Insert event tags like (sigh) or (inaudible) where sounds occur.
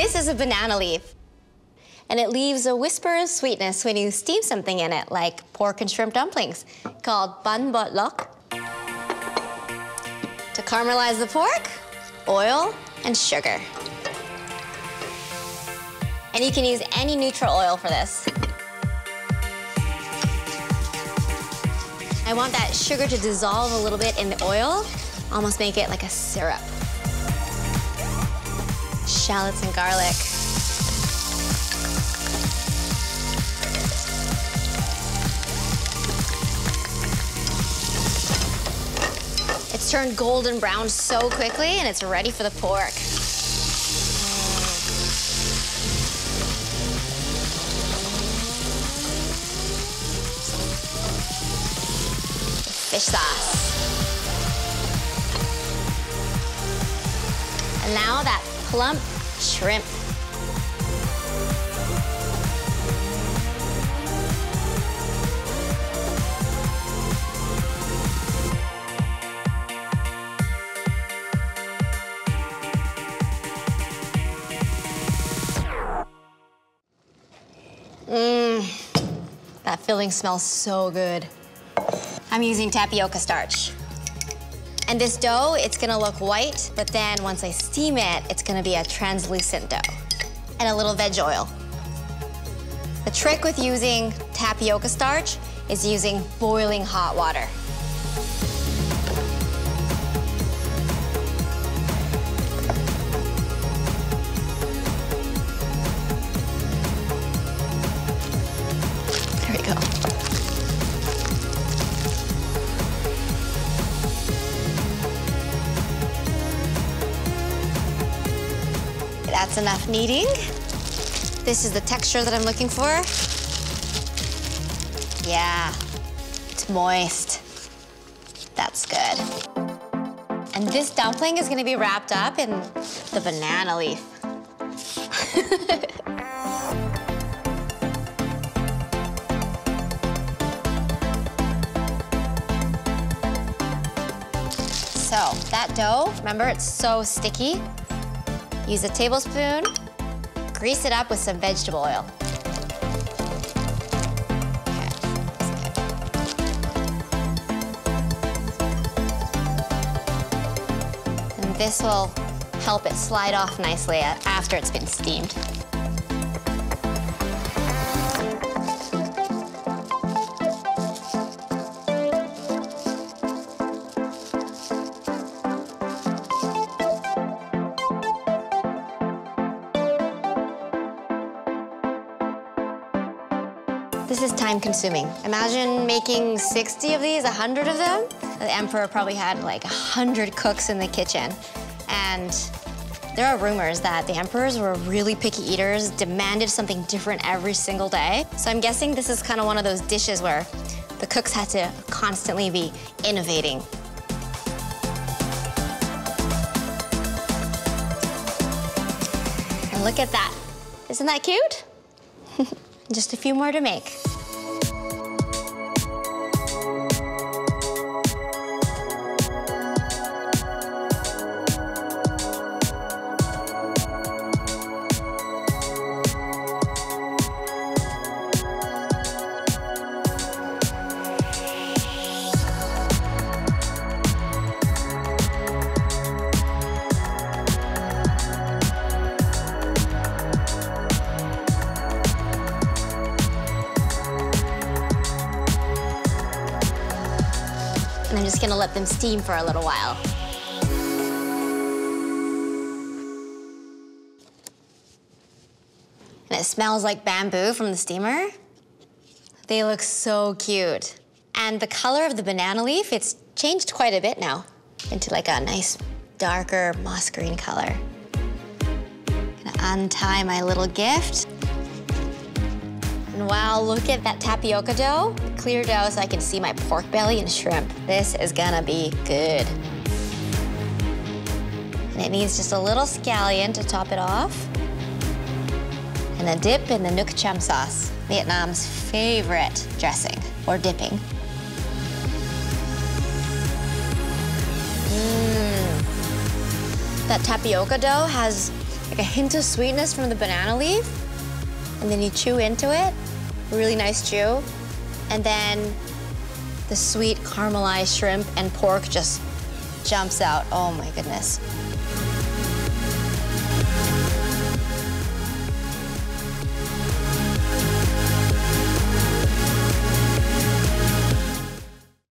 This is a banana leaf. And it leaves a whisper of sweetness when you steam something in it, like pork and shrimp dumplings, called banh bot loc. To caramelize the pork, oil and sugar. And you can use any neutral oil for this. I want that sugar to dissolve a little bit in the oil, almost make it like a syrup. Shallots and garlic. It's turned golden brown so quickly and it's ready for the pork. Fish sauce. And now that plump shrimp. Mmm, that filling smells so good. I'm using tapioca starch. And this dough, it's gonna look white, but then once I steam it, it's gonna be a translucent dough. And a little veg oil. The trick with using tapioca starch is using boiling hot water. That's enough kneading. This is the texture that I'm looking for. Yeah, it's moist. That's good. And this dumpling is gonna be wrapped up in the banana leaf. (laughs) So that dough, remember it's so sticky. Use a tablespoon, grease it up with some vegetable oil. And this will help it slide off nicely after it's been steamed. This is time consuming. Imagine making 60 of these, 100 of them. The emperor probably had like 100 cooks in the kitchen. And there are rumors that the emperors were really picky eaters, demanded something different every single day. So I'm guessing this is kind of one of those dishes where the cooks had to constantly be innovating. And look at that. Isn't that cute? (laughs) Just a few more to make. Just gonna let them steam for a little while. And it smells like bamboo from the steamer. They look so cute. And the color of the banana leaf, it's changed quite a bit now into like a nice darker moss green color. Gonna untie my little gift. And wow, look at that tapioca dough. Clear dough so I can see my pork belly and shrimp. This is gonna be good. And it needs just a little scallion to top it off. And a dip in the Nuoc Cham sauce, Vietnam's favorite dressing, or dipping. Mmm. That tapioca dough has like a hint of sweetness from the banana leaf, and then you chew into it, really nice chew, and then the sweet caramelized shrimp and pork just jumps out. Oh my goodness.